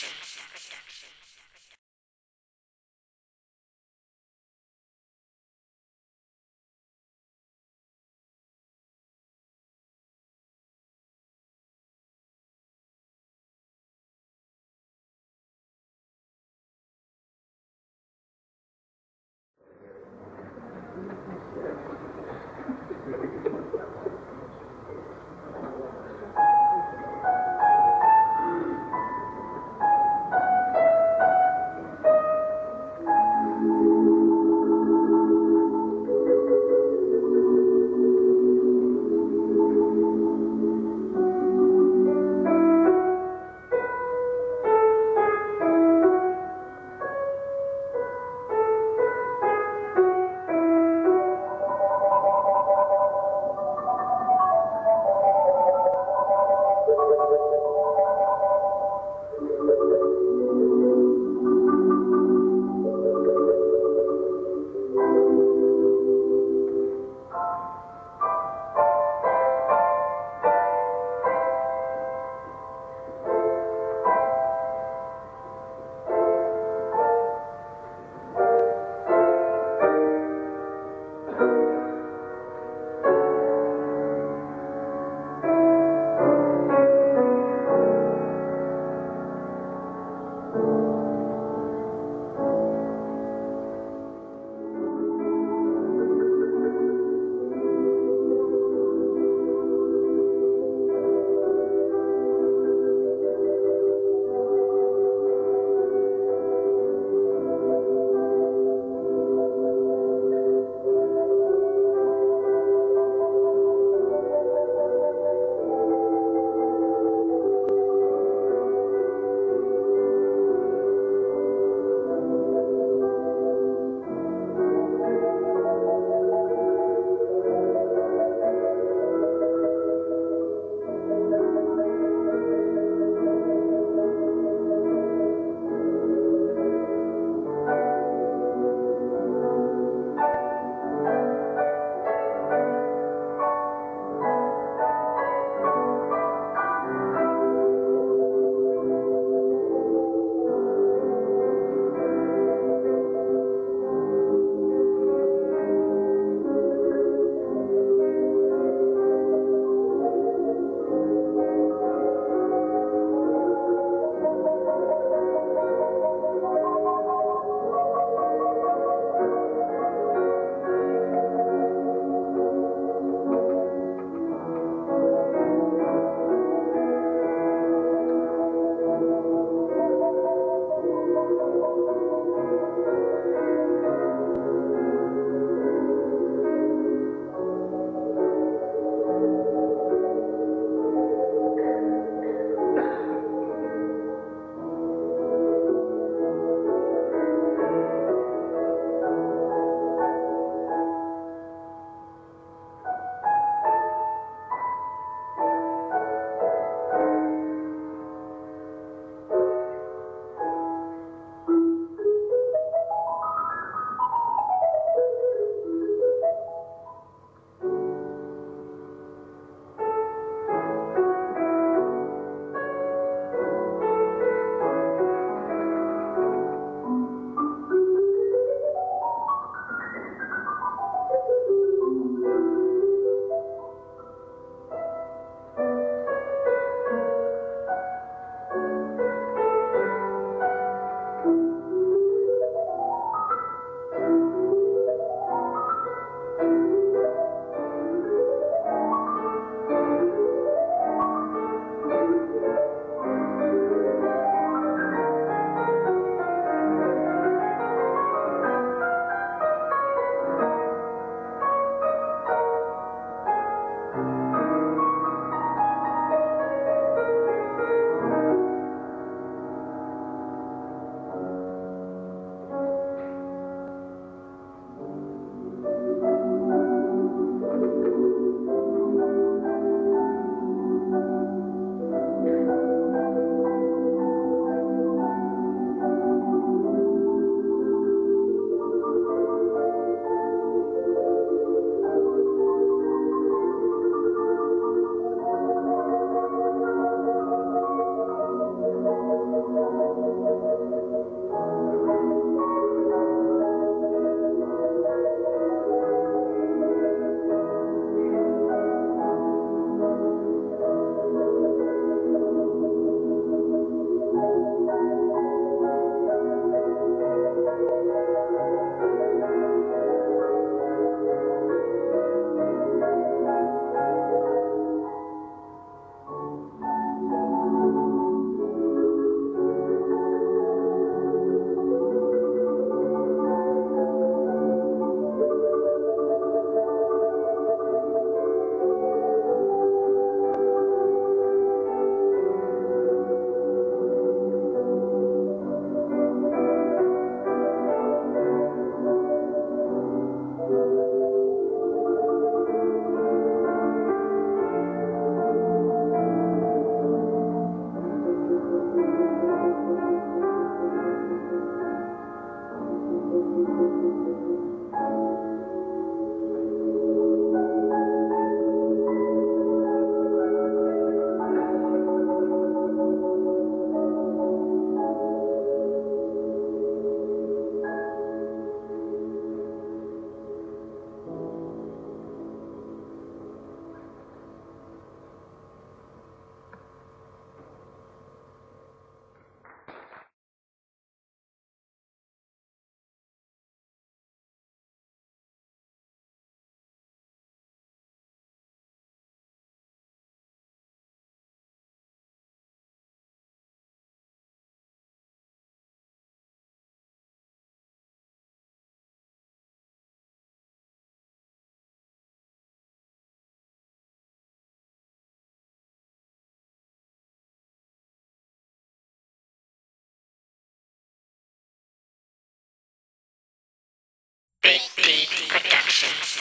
Production. Productions.